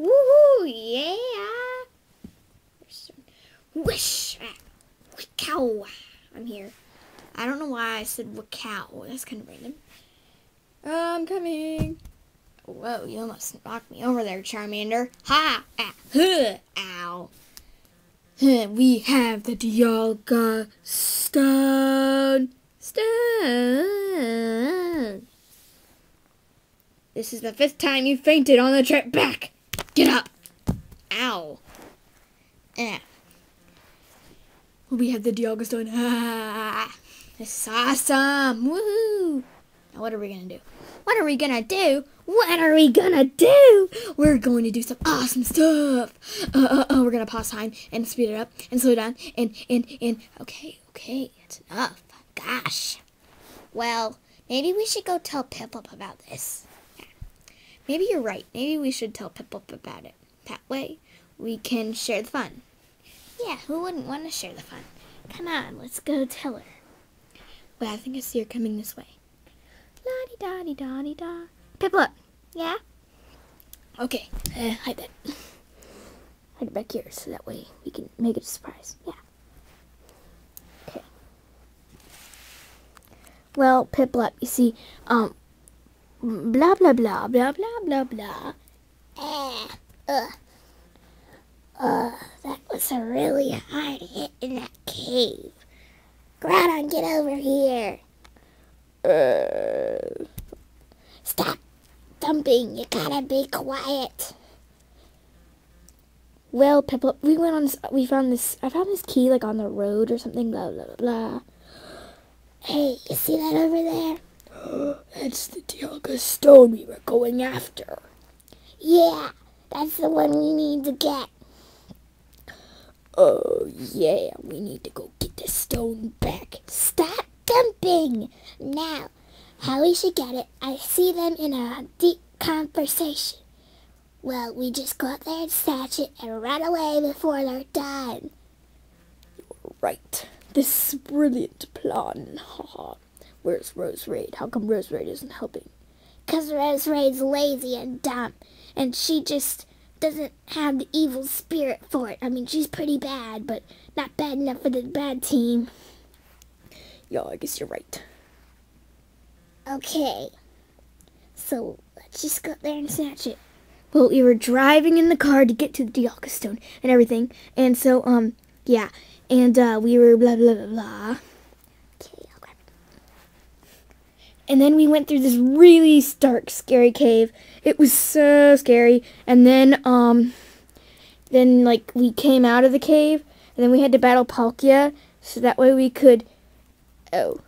Woohoo! Yeah! Wish! Cow! I'm here. I don't know why I said cow. That's kind of random. I'm coming. Whoa, you almost knocked me over there, Charmander. Ha! Ah, huh, ow. We have the Dialga Stone. Stone. This is the fifth time you fainted on the trip back. Get up. Ow. Eh. We have the Stone. Ah, this is awesome. Woohoo. Now what are we to do? What are we to do? What are we to do? We're going to do some awesome stuff. Uh, uh, uh, we're to pause time and speed it up and slow down and, and, and, okay, okay, it's enough. Gosh. Well, maybe we should go tell Piplup about this. Maybe you're right. Maybe we should tell Piplup about it. That way, we can share the fun. Yeah, who wouldn't want to share the fun? Come on, let's go tell her. Wait, I think I see her coming this way. La di da di da di da. Piplup, yeah? Okay, uh, hide that. Hide it back here so that way we can make it a surprise. Yeah. Okay. Well, Piplup, you see, um, blah blah blah blah blah blah blah. Eh, ugh. Uh, that was a really hard hit in that cave. Groudon, get over here. Uh, stop thumping. You gotta be quiet. Well, Piplup, we went on. We found this. I found this key like on the road or something. Blah blah blah. Hey, you see that over there? That's the Dialga stone we were going after. Yeah, that's the one we need to get. Oh, yeah, we need to go get the stone back. Stop dumping! Now, how we should get it, I see them in a deep conversation. Well, we just go up there and snatch it and run away before they're done. You're right. This is brilliant plan. Haha. Rose Roserade? How come Roserade isn't helping? Because Roserade's lazy and dumb, and she just doesn't have the evil spirit for it. I mean, she's pretty bad, but not bad enough for the bad team. Yeah, I guess you're right. Okay. So, let's just go up there and snatch it. Well, we were driving in the car to get to the Dialga Stone and everything. And so, um, yeah. And, uh, we were blah, blah, blah, blah. Okay, I'll grab it. And then we went through this really stark, scary cave. It was so scary. And then, um, then, like, we came out of the cave. And then we had to battle Palkia. So that way we could, oh,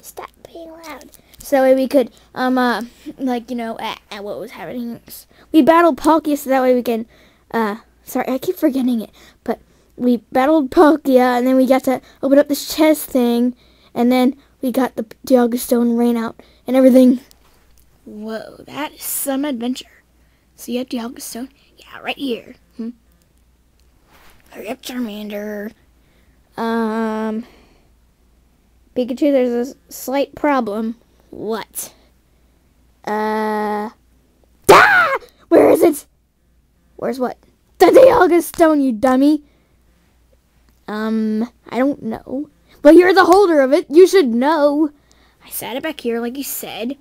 stop being loud. So that way we could, um, uh, like, you know, uh, uh, what was happening. We battled Palkia so that way we can, uh, sorry, I keep forgetting it. But we battled Palkia and then we got to open up this chest thing. And then we got the Dialga Stone rain out and everything. Whoa, that is some adventure. So you have Dialga Stone? Yeah, right here. Hmm? Hurry up, Charmander. Um, Pikachu, there's a slight problem. What? Uh, ah! Where is it? Where's what? The Dialga Stone, you dummy. Um, I don't know. But you're the holder of it. You should know. I sat it back here like you said.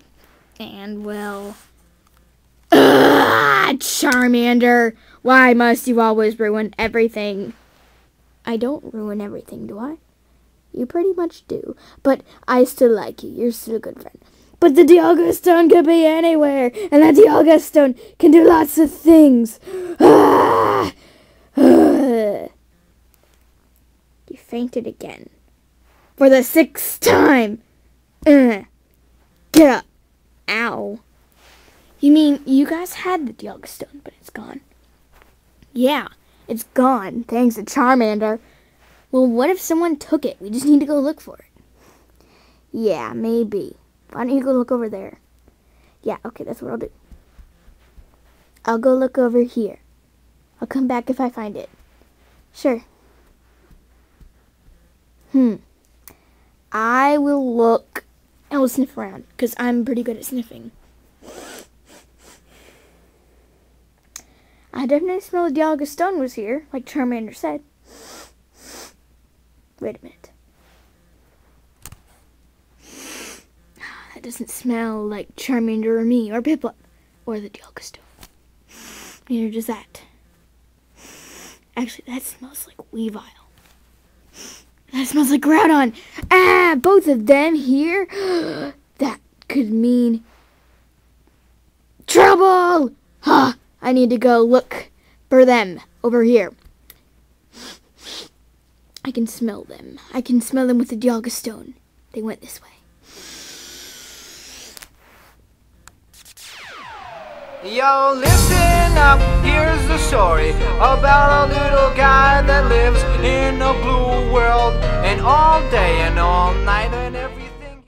And, well... Ugh, Charmander! Why must you always ruin everything? I don't ruin everything, do I? You pretty much do. But I still like you. You're still a good friend. But the Dialga Stone could be anywhere. And that Dialga Stone can do lots of things. Ah! you fainted again. For the sixth time. Uh, get up. Ow. You mean you guys had the Dialga Stone, but it's gone? Yeah, it's gone, thanks to Charmander. Well, what if someone took it? We just need to go look for it. Yeah, maybe. Why don't you go look over there? Yeah, okay, that's what I'll do. I'll go look over here. I'll come back if I find it. Sure. Hmm. I will look and we'll sniff around because I'm pretty good at sniffing. I I definitely smell the Dialga Stone was here, like Charmander said. Wait a minute. That doesn't smell like Charmander or me or Piplup or the Dialga Stone. Neither does that. Actually, that smells like Weavile. That smells like Groudon. Ah, both of them here. that could mean trouble. Huh. I need to go look for them over here. I can smell them. I can smell them with the Dialga Stone. They went this way. Yo, listen up, here's the story about a little guy that lives in a blue world and all day and all night and